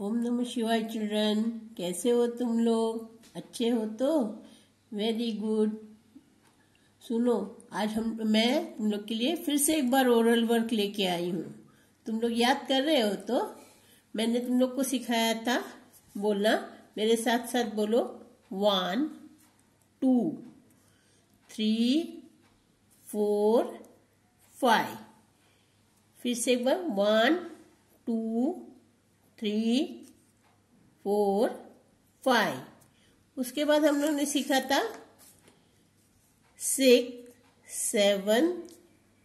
ओम नमः शिवाय चिल्ड्रन, कैसे हो तुम लोग? अच्छे हो तो? वेरी गुड सुनो, आज हम, मैं तुम लोग के लिए फिर से एक बार ओरल वर्क लेके आई हूँ। तुम लोग याद कर रहे हो तो? मैंने तुम लोग को सिखाया था बोलना। मेरे साथ साथ बोलो। One two three four five फिर से एक बार। One two three, four, five. उसके बाद हम लोग ने सीखा था six, seven,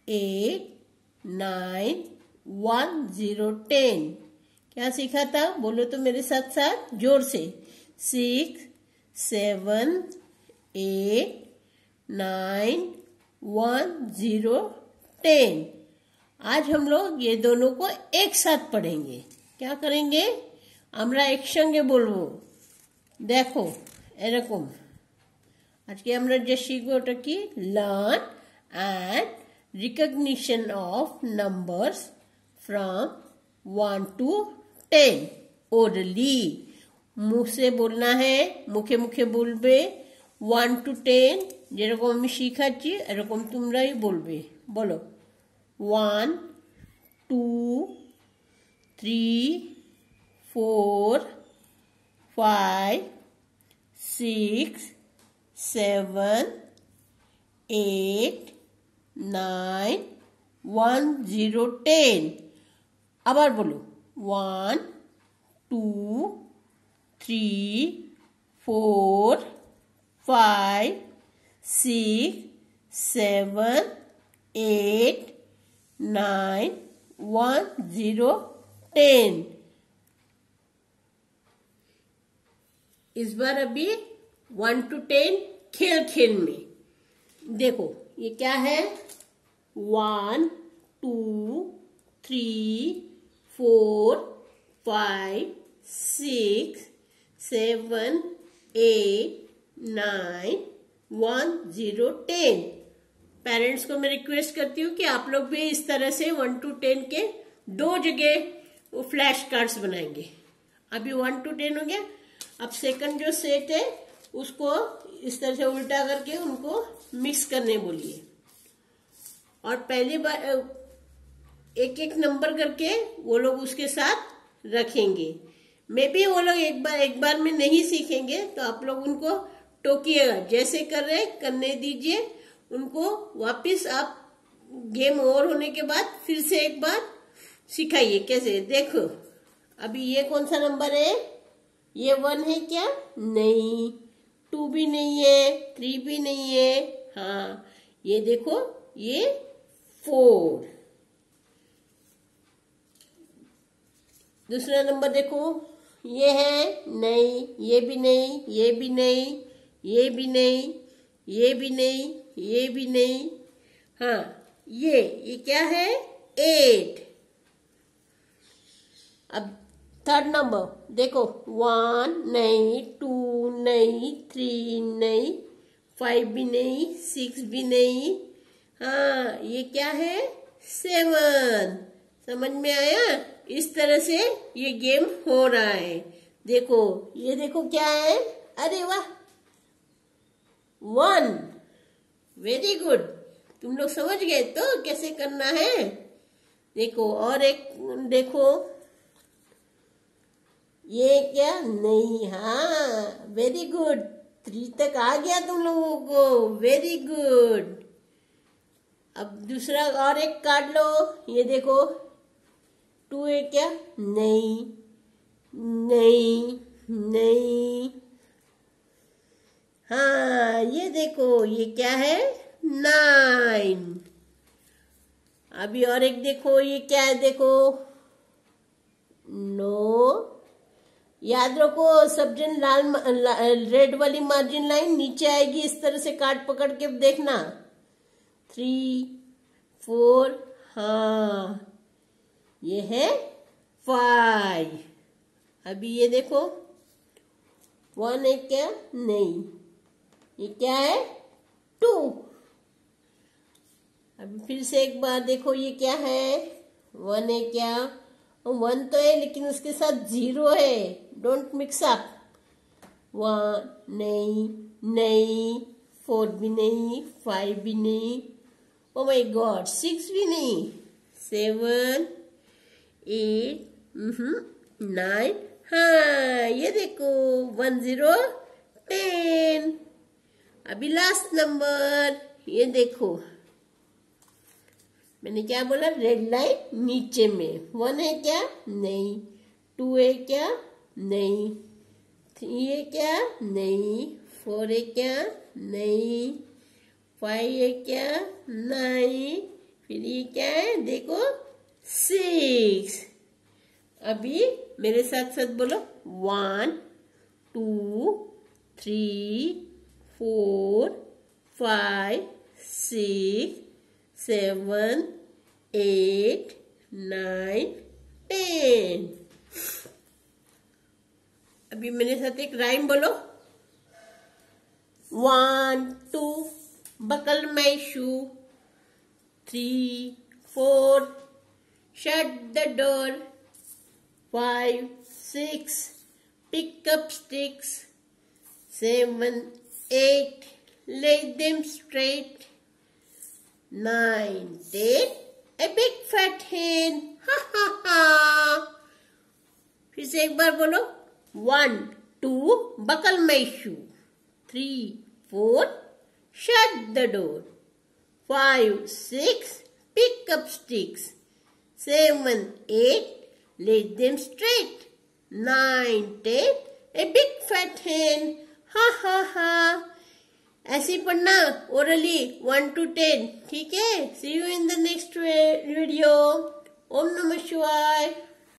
eight, nine, one, zero, ten. क्या सीखा था? बोलो तो मेरे साथ साथ, ज़ोर से। Six, seven, eight, nine, one, zero, ten. आज हम लोग ये दोनों को एक साथ पढ़ेंगे। क्या करेंगे আমরা একসঙ্গে বলবো দেখো এরকম আজকে আমরা যে শিখবো ওটা কি learn and recognition of numbers from one to ten orally মুখ সে বলনা হ্যাঁ মুখে মুখে বলবে ওয়ান টু টেন যেরকম আমি শিখাচ্ছি এরকম তোমরাই বলবে বলো one two three, four, five, six, seven, eight, nine, one, zero, ten. আবার বলো one two three four five six seven eight nine one zero ten इस बार अभी वन टू टेन खेल खेल में देखो, ये क्या है? One two three four five six seven eight nine one zero ten parents को मैं रिक्वेस्ट करती हूँ कि आप लोग भी इस तरह से वन टू टेन के दो जगह वो फ्लैश कार्ड्स बनाएँगे। अभी वन टू टेन हो गया। अब सेकंड जो सेट है, उसको इस तरह से उल्टा करके उनको मिक्स करने बोलिए। और पहली बार एक एक नंबर करके वो लोग उसके साथ रखेंगे। मे भी वो लोग एक बार एक बार में नहीं सीखेंगे तो आप लोग उनको टोकिएगा। जैसे कर रहे करने दीजिए। उनको वापस आप गेम ओवर होने के बाद फिर से एक बार सिखाइए, कैसे? देखो, अभी ये कौन सा नंबर है? ये वन है क्या? नहीं। टू भी नहीं है थ्री भी नहीं है। हाँ ये देखो, ये फोर दूसरा नंबर देखो, ये है, नहीं, ये भी नहीं, ये भी नहीं, ये भी नहीं, ये भी नहीं, ये भी नहीं. हाँ ये ये क्या है? एट अब थर्ड नंबर देखो वन नहीं टू नहीं थ्री नहीं फाइव भी नहीं सिक्स भी नहीं। हाँ ये क्या है? सेवन समझ में आया? इस तरह से ये गेम हो रहा है। देखो, ये देखो क्या है? अरे वाह! वन वेरी गुड तुम लोग समझ गए तो कैसे करना है? देखो, और एक, देखो ये क्या? नहीं हाँ वेरी गुड थ्री तक आ गया तुम लोगों को. वेरी गुड अब दूसरा और एक काट लो. ये देखो. टू है क्या? नहीं. नहीं. नहीं. हाँ ये देखो. ये क्या है? नाइन अभी और एक देखो. ये क्या है? देखो. नो याद रखो सब्जन लाल रेड वाली मार्जिन लाइन नीचे आएगी, इस तरह से काट पकड़ के देखना। थ्री, फोर हाँ ये है फाइव। अभी ये देखो, वन है क्या? नहीं। ये क्या है? टू। अभी फिर से एक बार देखो, ये क्या है? वन है क्या? वन तो है, लेकिन उसके साथ ज़ीरो है। डोंट मिक्स अप वन नहीं नहीं फोर भी नहीं फाइव भी नहीं ओ माय गॉड सिक्स भी नहीं सेवन एट नाइन हाँ ये देखो वन ज़ीरो टेन अभी लास्ट नंबर ये देखो मैंने क्या बोला? रेड लाइन नीचे में. वन है क्या? नहीं टू है क्या? नहीं। थ्री है क्या? नहीं। फोर है क्या? नहीं। फाइव है क्या? नहीं। फिर ये क्या है? देखो सिक्स अभी मेरे साथ साथ बोलो। One two three four five six seven eight nine ten अभी मेरे साथ एक राइम बोलो। One two buckle my shoe three four shut the door five six pick up sticks seven eight lay them straight nine ten a big fat hen हा हा हा फिर से एक बार बोलो। one two buckle my shoe three four shut the door five six pick up sticks seven eight lay them straight nine ten a big fat hen हा हा हा ऐसे ही पढ़ना ओरली वन टू टेन ठीक है see you in the next video ओम नमः शिवाय